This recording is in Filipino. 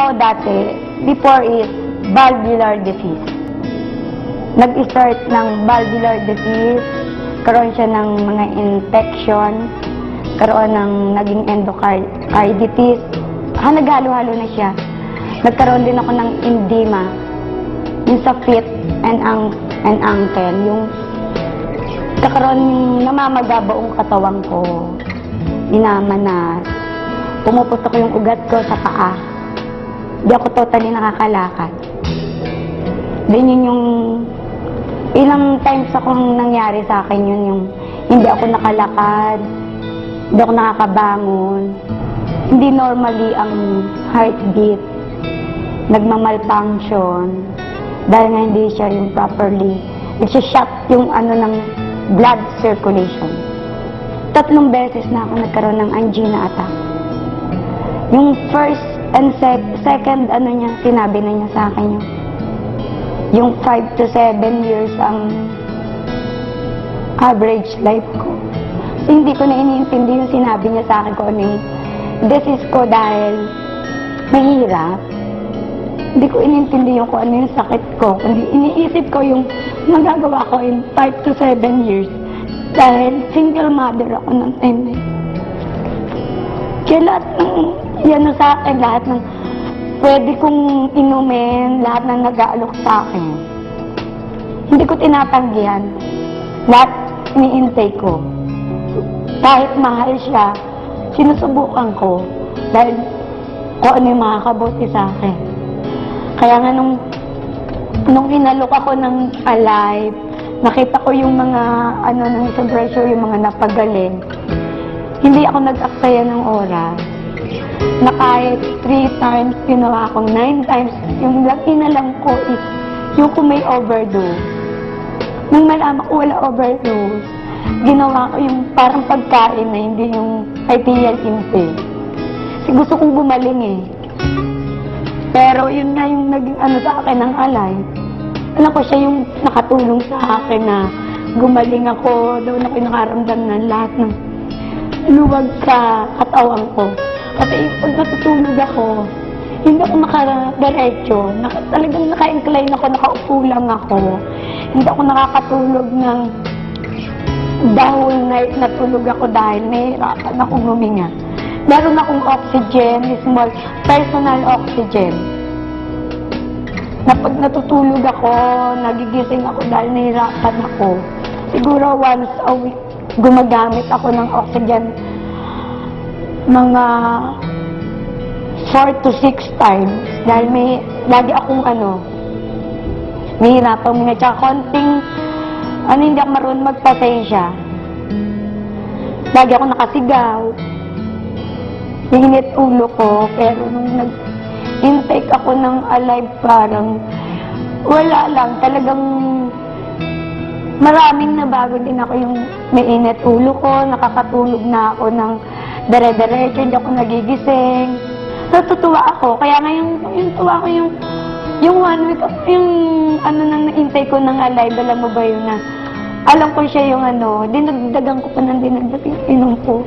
ko dati, before is valvular disease. Nag-start ng valvular disease, karoon siya ng mga infection, karoon ng naging endocarditis. Ha, naghalo-halo na siya. Nagkaroon din ako ng edema, yung sa feet and, ang, and ankle, yung kakaroon yung namamaga buong katawan ko, minamanas, pumuputok yung ugat ko sa paa. Di ako totally nakakalakad. Then yun yung ilang times akong nangyari sa akin yun yung hindi ako nakalakad, hindi ako nakakabangon, hindi normally ang heartbeat, nagmamalfunction, dahil nga hindi siya yung properly, nagsishot yung ano ng blood circulation. Tatlong beses na ako nagkaroon ng angina attack. Yung first and sec- second ano niya, sinabi na niya sa akin yung yung 5 to 7 years ang average life ko. So, hindi ko na iniintindi yung sinabi niya sa akin kung ano yung disease ko dahil mahirap. Hindi ko inintindi yung kung ano yung sakit ko. Kundi iniisip ko yung magagawa ko in 5 to 7 years. Dahil single mother ako ng time na yun. Kaya lahat ng, yan sa akin, lahat ng pwede kong inumin, lahat ng nag-aalok sa akin. Hindi ko tinatanggihan. Lahat ini-intake ko. Kahit mahal siya, sinusubukan ko. Dahil kung ano yung makakabuti sa akin. Kaya nga nung, nung inalok ako ng alive, nakita ko yung mga, ano, ng isang pressure, yung mga napagaling. Hindi ako nag-aksaya ng oras na kahit three times, ginawa akong nine times, yung laki na lang ko is yung kung may overdose. Nung malaman ko wala overdose, ginawa ko yung parang pagkain na hindi yung ideal intake. Kasi gusto kong gumaling eh. Pero yun nga yung naging ano sa akin ng alay. Alam ko siya yung nakatulong sa akin na gumaling ako, doon ako nakaramdam ng lahat ng luwag sa katawan ko. Kasi pag natutulog ako, hindi ako nakadiretso. Naka, talagang naka-incline ako, nakaupo lang ako. Hindi ako nakakatulog ng the night natulog ako dahil nahihirapan akong huminga. Meron akong oxygen, small personal oxygen. Na pag natutulog ako, nagigising ako dahil nahihirapan ako. Siguro once a week, gumagamit ako ng oxygen mga 4 to 6 times. Dahil may lagi akong ano nahihirapan mga tsaka konting ano hindi ako marunong magpasensya. Lagi ako nakasigaw. Hinit ulo ko. Pero nung nag intake ako ng alive parang wala lang. Talagang maraming nabago din ako yung may init ulo ko. Nakakatulog na ako ng dire-diretso, hindi ako nagigising. Natutuwa ako. Kaya ngayon, yung tuwa ko yung, yung one week, yung ano nang naintay ko ng alive, alam mo ba yun na, alam ko siya yung ano, dinagdagan ko pa ng dinagdagan, inom ko.